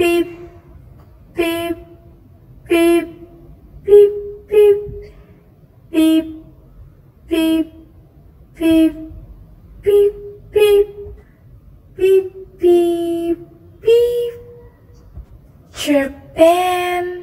beep, beep, beep, beep, beep, beep, beep, beep, beep, beep, beep, beep, beep, chirping.